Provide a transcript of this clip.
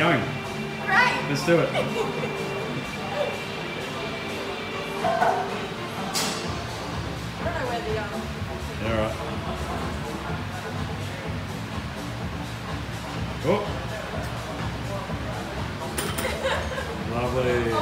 going? Let's do it. All right. Oh. Lovely.